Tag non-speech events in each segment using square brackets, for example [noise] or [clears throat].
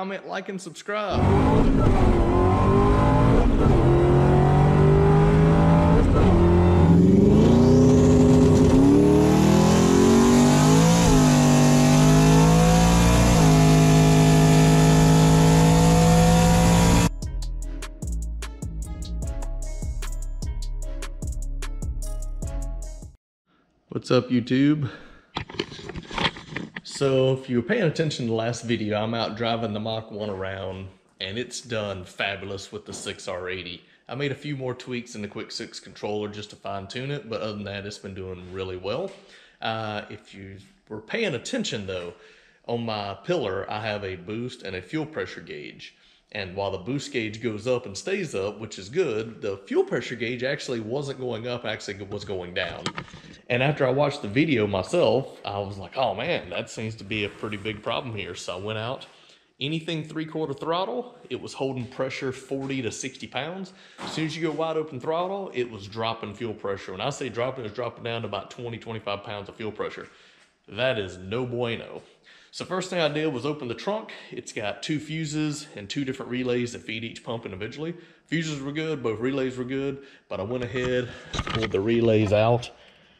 comment, like, and subscribe. What's up YouTube? So if you were paying attention to the last video, I'm out driving the Mach 1 around and it's done fabulous with the 6R80. I made a few more tweaks in the Quick 6 controller just to fine tune it, but other than that, it's been doing really well. Uh, if you were paying attention though, on my pillar, I have a boost and a fuel pressure gauge. And while the boost gauge goes up and stays up, which is good, the fuel pressure gauge actually wasn't going up, actually it was going down. And after I watched the video myself, I was like, oh man, that seems to be a pretty big problem here. So I went out, anything three quarter throttle, it was holding pressure 40 to 60 pounds. As soon as you go wide open throttle, it was dropping fuel pressure. When I say dropping, it was dropping down to about 20, 25 pounds of fuel pressure. That is no bueno. So first thing I did was open the trunk. It's got two fuses and two different relays that feed each pump individually. Fuses were good, both relays were good, but I went ahead, pulled the relays out,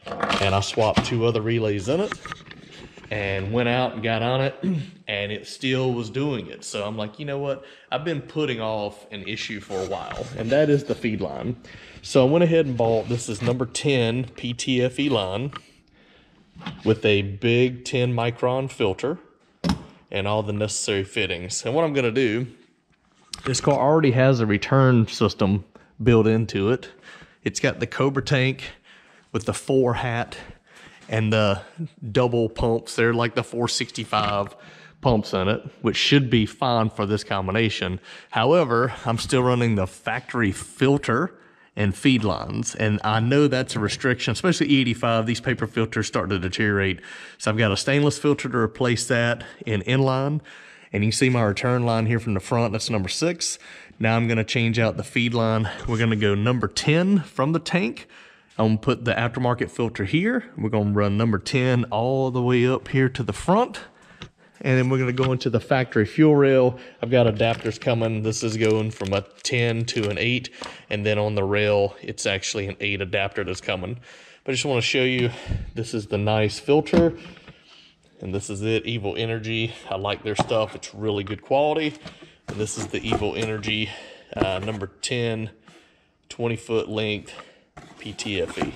and I swapped two other relays in it and went out and got on it [clears throat] and it still was doing it. So I'm like, you know what? I've been putting off an issue for a while and that is the feed line. So I went ahead and bought, this is number 10 PTFE line with a big 10 micron filter and all the necessary fittings. And what I'm gonna do, this car already has a return system built into it. It's got the Cobra tank with the Fore hat and the double pumps. They're like the 465 pumps in it, which should be fine for this combination. However, I'm still running the factory filter and feed lines. And I know that's a restriction, especially E85. These paper filters start to deteriorate. So I've got a stainless filter to replace that in inline. And you see my return line here from the front, that's number six. Now I'm gonna change out the feed line. We're gonna go number 10 from the tank. I'm gonna put the aftermarket filter here. We're gonna run number 10 all the way up here to the front and then we're going to go into the factory fuel rail. I've got adapters coming. This is going from a 10 to an 8, and then on the rail, it's actually an 8 adapter that's coming. But I just want to show you, this is the nice filter, and this is it, Evil Energy. I like their stuff. It's really good quality. And this is the Evil Energy uh, number 10, 20 foot length PTFE.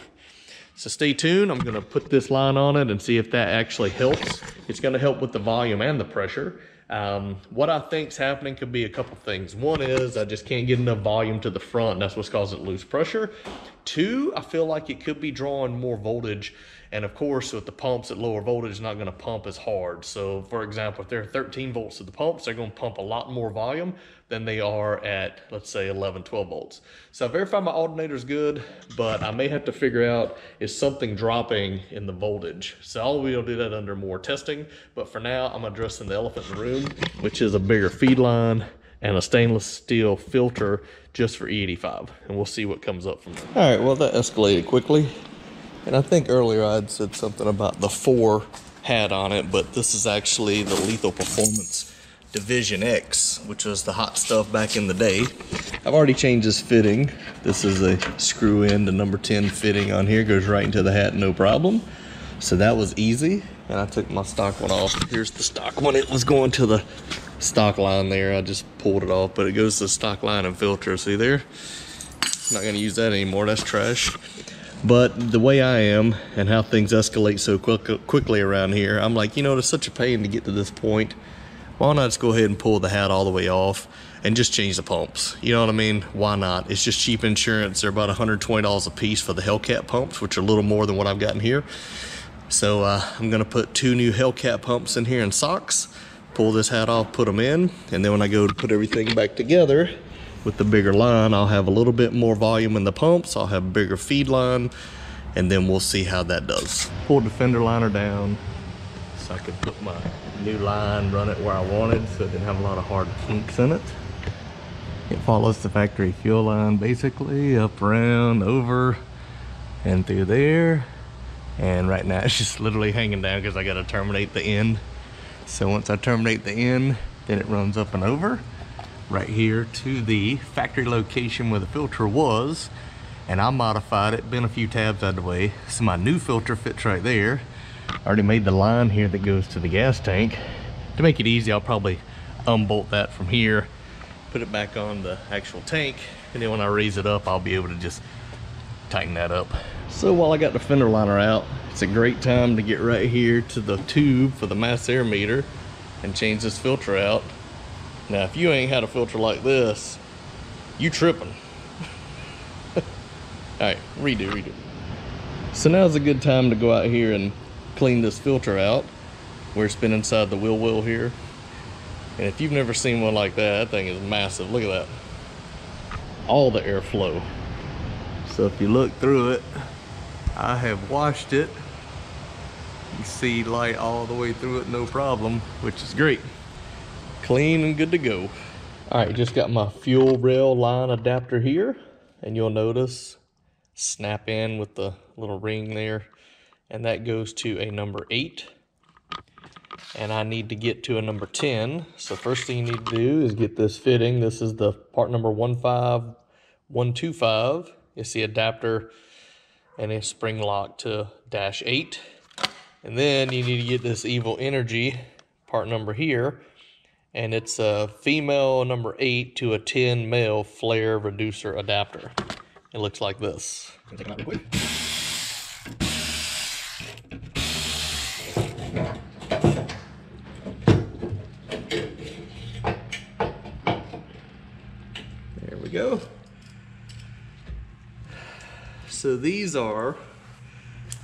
So stay tuned. I'm going to put this line on it and see if that actually helps. It's going to help with the volume and the pressure. Um, what I think is happening could be a couple things. One is I just can't get enough volume to the front. That's what's causing loose pressure. Two, I feel like it could be drawing more voltage. And of course, with the pumps at lower voltage, it's not going to pump as hard. So for example, if they're 13 volts to the pumps, they're going to pump a lot more volume than they are at, let's say 11, 12 volts. So I verified my alternator is good, but I may have to figure out is something dropping in the voltage. So I'll we'll do that under more testing. But for now, I'm addressing the elephant in the room, which is a bigger feed line and a stainless steel filter just for E85. And we'll see what comes up from there. All right, well, that escalated quickly. And I think earlier I'd said something about the Fore hat on it, but this is actually the Lethal Performance Division X, which was the hot stuff back in the day. I've already changed this fitting. This is a screw in, the number 10 fitting on here goes right into the hat, no problem. So that was easy. And I took my stock one off. Here's the stock one. It was going to the stock line there. I just pulled it off, but it goes to the stock line and filter. See there? Not gonna use that anymore, that's trash. But the way I am and how things escalate so quick, quickly around here, I'm like, you know, it's such a pain to get to this point why not just go ahead and pull the hat all the way off and just change the pumps? You know what I mean? Why not? It's just cheap insurance. They're about $120 a piece for the Hellcat pumps, which are a little more than what I've gotten here. So uh, I'm gonna put two new Hellcat pumps in here in socks, pull this hat off, put them in, and then when I go to put everything back together with the bigger line, I'll have a little bit more volume in the pumps, I'll have a bigger feed line, and then we'll see how that does. Pull the fender liner down so I could put my new line, run it where I wanted so it didn't have a lot of hard kinks in it. It follows the factory fuel line basically, up, around, over, and through there. And right now [laughs] it's just literally hanging down because I got to terminate the end. So once I terminate the end, Then it runs up and over right here to the factory location where the filter was. And I modified it, bent a few tabs out of the way. So my new filter fits right there. I already made the line here that goes to the gas tank. To make it easy, I'll probably unbolt that from here, put it back on the actual tank. And then when I raise it up, I'll be able to just tighten that up. So while I got the fender liner out, it's a great time to get right here to the tube for the mass air meter and change this filter out. Now, if you ain't had a filter like this, you tripping. [laughs] All right, redo, redo. So now's a good time to go out here and clean this filter out where it's been inside the wheel well here. And if you've never seen one like that, that thing is massive. Look at that. All the airflow. So if you look through it, I have washed it. You see light all the way through it, no problem, which is great. Clean and good to go. All right, just got my fuel rail line adapter here, and you'll notice snap in with the little ring there, and that goes to a number eight. And I need to get to a number 10. So first thing you need to do is get this fitting. This is the part number 15125. It's the adapter and a spring lock to dash 8. And then you need to get this Evil Energy part number here. And it's a female number 8 to a 10 male flare reducer adapter. It looks like this. There we go. So these are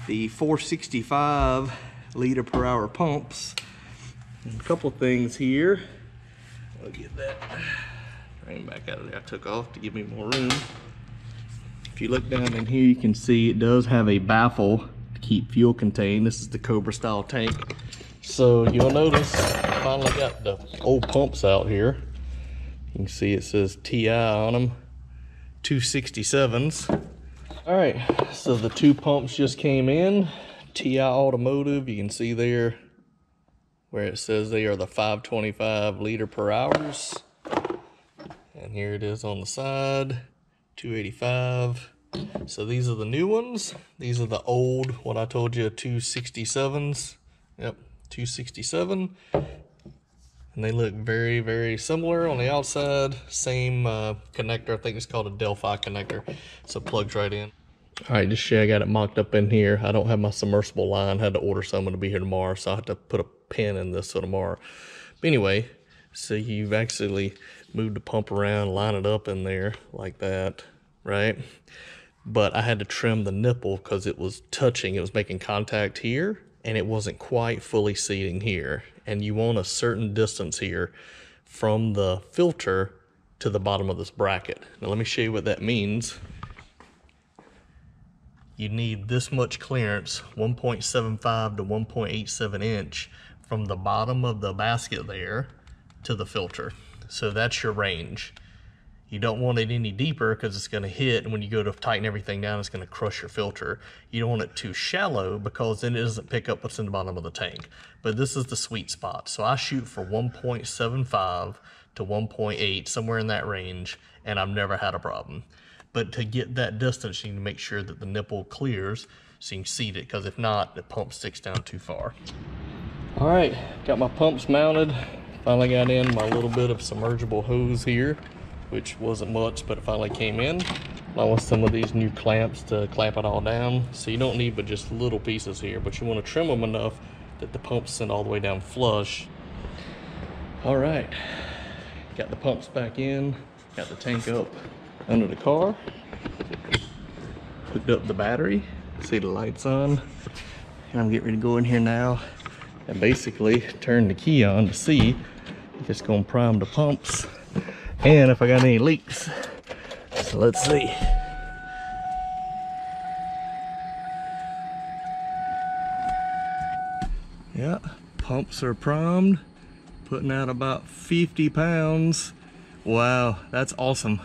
the 465 liter per hour pumps. And a couple things here. I'll get that drain back out of there I took off to give me more room. If you look down in here, you can see it does have a baffle to keep fuel contained. This is the Cobra style tank. So you'll notice I finally got the old pumps out here. You can see it says TI on them, 267s. All right, so the two pumps just came in. TI Automotive, you can see there where it says they are the 525 liter per hours. And here it is on the side, 285. So these are the new ones. These are the old, what I told you, 267s. Yep, 267 and they look very very similar on the outside same uh, connector I think it's called a Delphi connector so plugs right in all right just show I got it mocked up in here I don't have my submersible line had to order someone to be here tomorrow so I have to put a pin in this so tomorrow but anyway so you've actually moved the pump around line it up in there like that right but I had to trim the nipple because it was touching it was making contact here and it wasn't quite fully seating here. And you want a certain distance here from the filter to the bottom of this bracket. Now let me show you what that means. You need this much clearance, 1.75 to 1.87 inch from the bottom of the basket there to the filter. So that's your range. You don't want it any deeper because it's going to hit and when you go to tighten everything down it's going to crush your filter. You don't want it too shallow because then it doesn't pick up what's in the bottom of the tank. But this is the sweet spot. So I shoot for 1.75 to 1.8 somewhere in that range and I've never had a problem. But to get that distance you need to make sure that the nipple clears so you can seat it because if not the pump sticks down too far. All right, got my pumps mounted. Finally got in my little bit of submergible hose here which wasn't much, but it finally came in. I want some of these new clamps to clamp it all down. So you don't need but just little pieces here, but you want to trim them enough that the pumps send all the way down flush. All right, got the pumps back in, got the tank up under the car, hooked up the battery, see the lights on, and I'm getting ready to go in here now and basically turn the key on to see if it's gonna prime the pumps and if I got any leaks. So let's see. Yeah, pumps are primed, putting out about 50 pounds. Wow, that's awesome.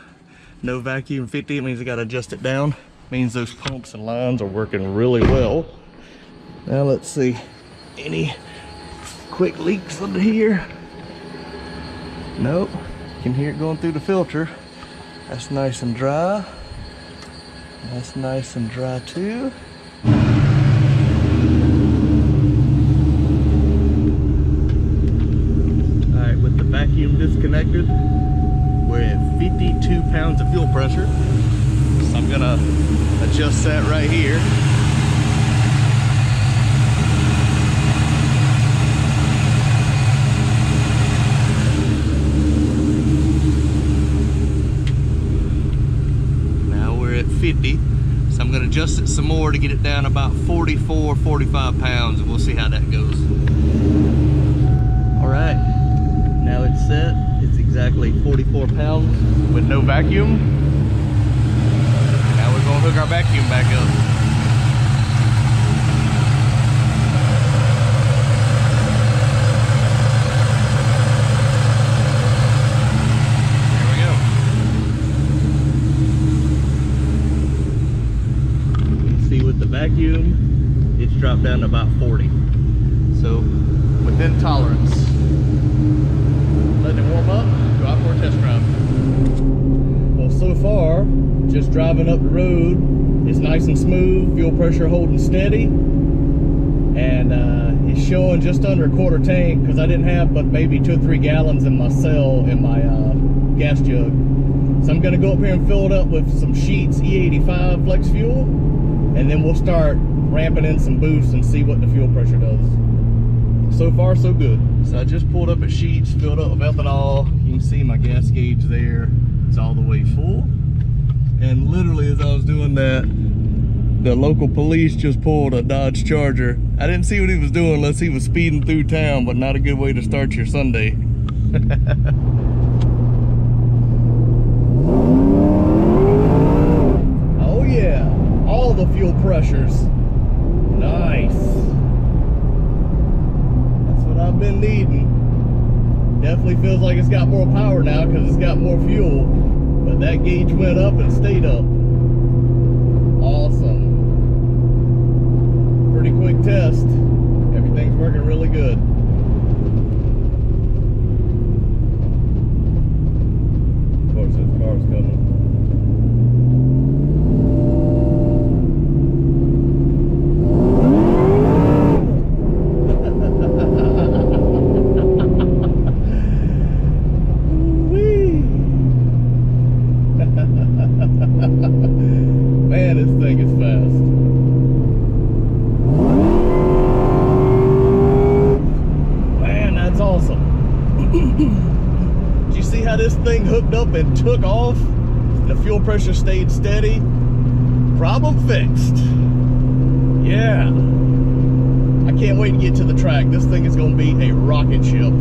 No vacuum 50, it means I gotta adjust it down. Means those pumps and lines are working really well. Now let's see, any quick leaks under here? Nope, you can hear it going through the filter. That's nice and dry. That's nice and dry too. All right, with the vacuum disconnected, we're at 52 pounds pressure. So I'm gonna adjust that right here. Now we're at 50. So I'm gonna adjust it some more to get it down about 44, 45 pounds and we'll see how that goes. All right, now it's set. It's exactly 44 pounds with no vacuum. Now we're gonna hook our vacuum back up. There we go. You can see with the vacuum, it's dropped down to about 40. So within tolerance. Let it warm up, go out for a test drive. Well, so far, just driving up the road, it's nice and smooth, fuel pressure holding steady, and uh, it's showing just under a quarter tank because I didn't have but maybe two or three gallons in my cell in my uh, gas jug. So I'm gonna go up here and fill it up with some Sheetz E85 flex fuel, and then we'll start ramping in some boosts and see what the fuel pressure does. So far, so good. So I just pulled up at Sheetz, filled up with ethanol. You can see my gas gauge there. It's all the way full. And literally as I was doing that, the local police just pulled a Dodge Charger. I didn't see what he was doing unless he was speeding through town, but not a good way to start your Sunday. [laughs] oh yeah, all the fuel pressures. Nice. That's what I've been needing. Definitely feels like it's got more power now because it's got more fuel. But that gauge went up and stayed up. Awesome. Pretty quick test. Everything's working really good. Of course, this car's coming. Woo-wee. Man, this thing is fast. Man, that's awesome. Did you see how this thing hooked up and took off? The fuel pressure stayed steady. Problem fixed. Yeah. I can't wait to get to the track. This thing is going to be a rocket ship.